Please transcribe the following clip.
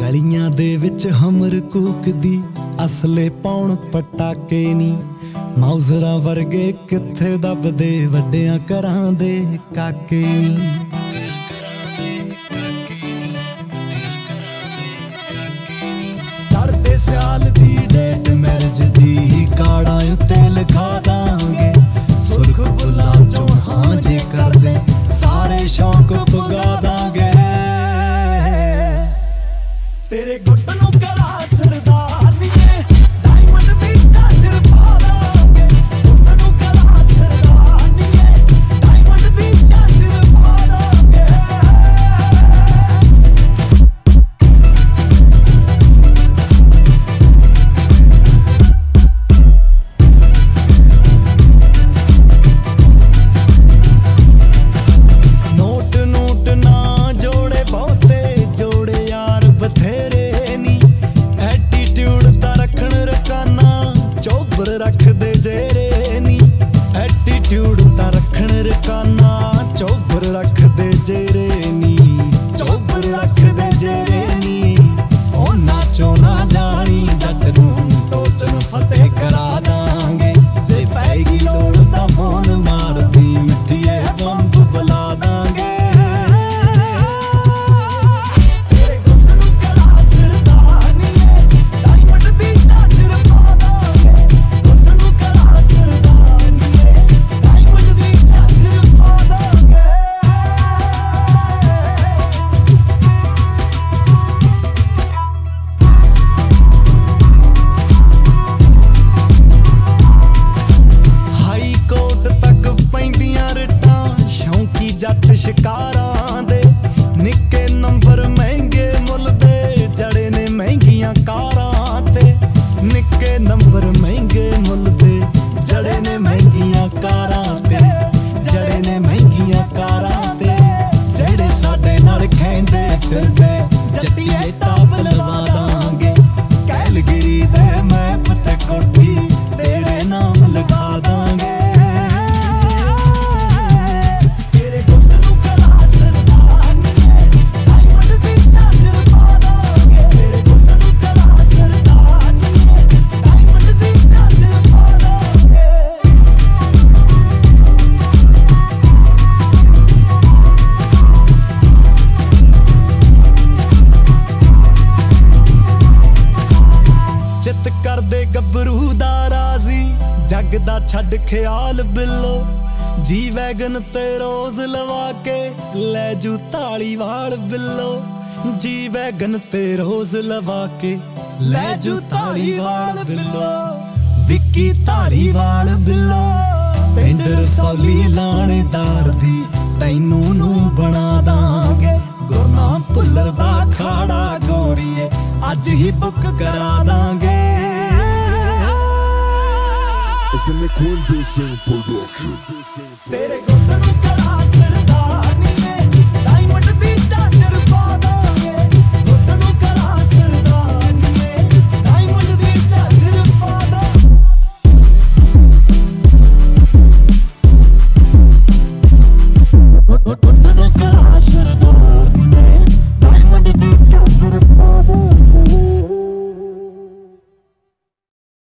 ਗਲੀਆਂ ਦੇ ਵਿੱਚ ਹਮਰ ਕੂਕਦੀ, ਅਸਲੇ ਪਾਉਣ ਪਟਾਕੇ ਨੀ। ਮੌਜ਼ਰਾਂ ਵਰਗੇ ਕਿੱਥੇ ਦੱਬਦੇ, ਵੱਡਿਆਂ ਘਰਾਂ ਦੇ ਕਾਕੇ ਨੀ। ਚੜਦੇ ਸਿਆਲ ਦੀ ਡੇਟ ਮੈਰਿਜ ਦੀ ਕਾੜਾਂ ਉੱਤੇ ਲਿਖਾ ਦਾਂਗੇ। ਸੁਰਖ ਬੁਲਾ ਚੋਂ ਹਾਂ ਜੇ ਕਰਦੇ, ਸਾਰੇ ਸ਼ੌਕ ਪੁਗਾ জেরে নিয়ে ਨੰਬਰ ਮਹਿੰਗੇ ਮੁੱਲ ਦੇ ਜੜੇ ਨੇ ਮਹਿੰਗੀਆਂ ਕਾਰਾਂ। ਗੱਭਰੂ ਦਾ ਰਾਜ਼ੀ, ਜੱਗ ਦਾ ਛੱਡ ਖਿਆਲ ਬਿੱਲੋ। ਜੀ ਵੈਗਨ ਤੇ ਰੋਜ਼ ਲਵਾ ਕੇ ਲੈ ਜੂ ਵਾਲ ਬਿੱਲੋ। ਜੀ ਵੈਗਨ ਤੇ ਰੋਜ਼ ਲਵਾ ਕੇ ਲੈ ਜੂ ਵਾਲ ਬਿੱਲੋ। ਵਿੱਕੀ ਵਾਲ ਬਿੱਲੋ, ਪਿੰਡ ਰਸੌਲੀ ਲਾਣੇਦਾਰ ਦੀ ਤੈਨੂੰ ਨੂੰ ਬਣਾ is the equal production.